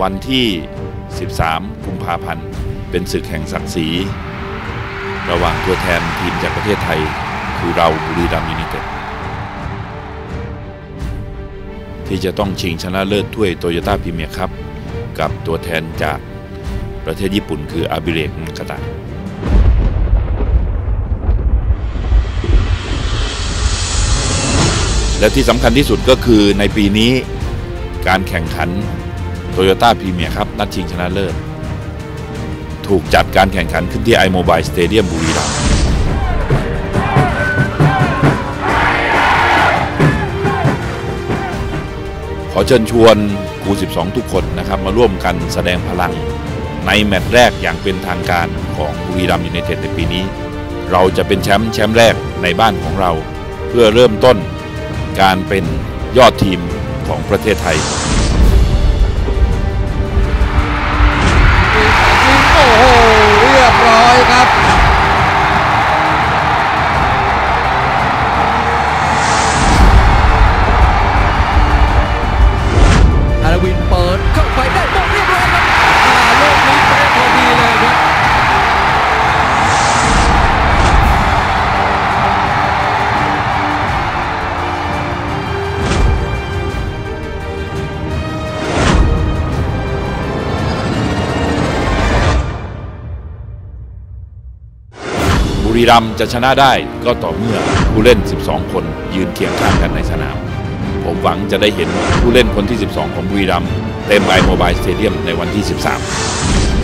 วันที่ 13 กุมภาพันธ์ เป็นศึกแห่งศักดิ์ศรีระหว่างตัวแทนทีมจากประเทศไทย คือเราบุรีรัมย์ยูไนเต็ดที่จะต้องชิงชนะเลิศถ้วยโตโยต้าพรีเมียร์ครับ กับตัวแทนจากประเทศญี่ปุ่นคืออาบิเรกนากาตะและที่สำคัญที่สุดก็คือในปีนี้การแข่งขัน โตโยต้าพรีเมียร์คัพนัดชิงชนะเลิศถูกจัดการแข่งขันขึ้นที่ไอโมบาย stadium บุรีรัมย์ขอเชิญชวน GU12 ทุกคนนะครับมาร่วมกันแสดงพลังในแมตช์แรกอย่างเป็นทางการของบุรีรัมย์ยูไนเต็ดในปีนี้ เราจะเป็นแชมป์แชมป์แรกในบ้านของเรา เพื่อเริ่มต้นการเป็นยอดทีมของประเทศไทย บุรีรัมย์จะชนะได้ก็ต่อเมื่อผู้เล่น 12 คนยืนเคียงข้างกันในสนาม ผมหวังจะได้เห็นผู้เล่นคนที่ 12 ของบุรีรัมย์เต็มไบโมบายสเตเดียมในวันที่ 13